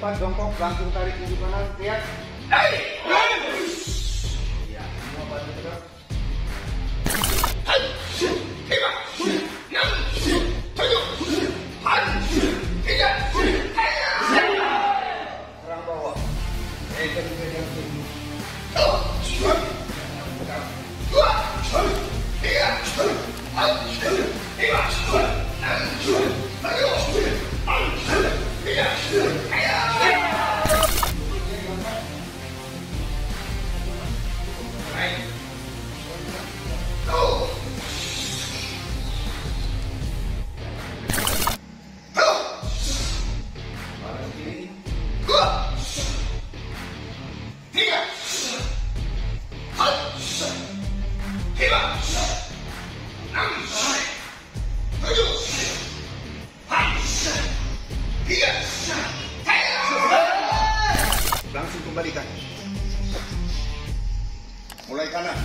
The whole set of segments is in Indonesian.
langsung tarik ke kanan lihat. Ya semua bantu tegak serang bawah. Eh jadi pegang sini langsung kembalikan. Mulai kanan.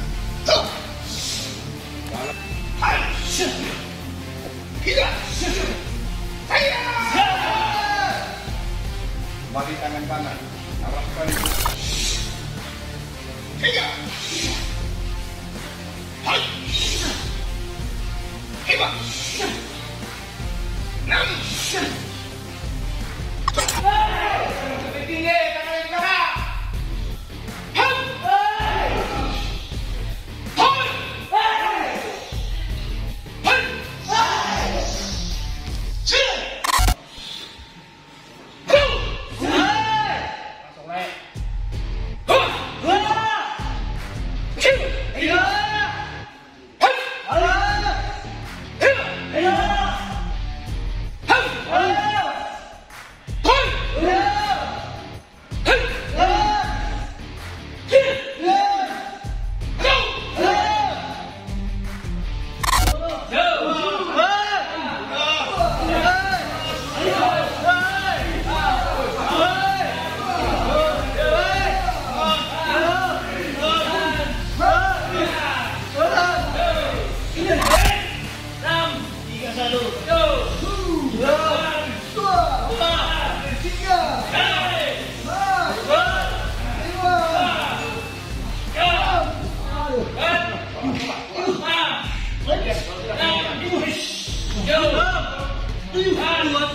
Kembali tangan kanan. Arahkan Ja! Tangan